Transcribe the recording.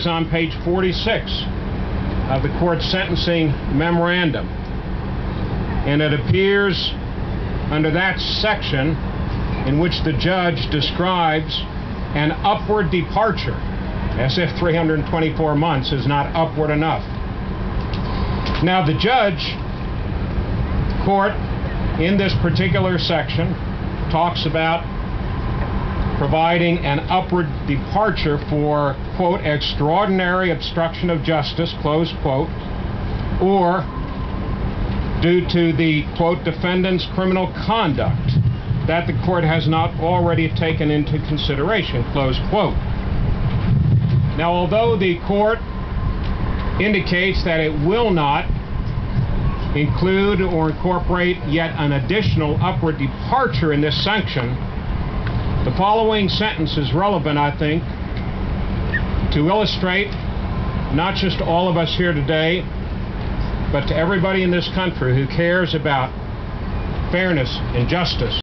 is on page 46 of the court's sentencing memorandum. And it appears under that section in which the judge describes an upward departure, as if 324 months is not upward enough. Now, the judge, court, in this particular section, talks about providing an upward departure for, quote, extraordinary obstruction of justice, close quote, or due to the, quote, defendant's criminal conduct that the court has not already taken into consideration, close quote. Now, although the court indicates that it will not include or incorporate yet an additional upward departure in this sanction, the following sentence is relevant, I think, to illustrate not just all of us here today, but to everybody in this country who cares about fairness and justice.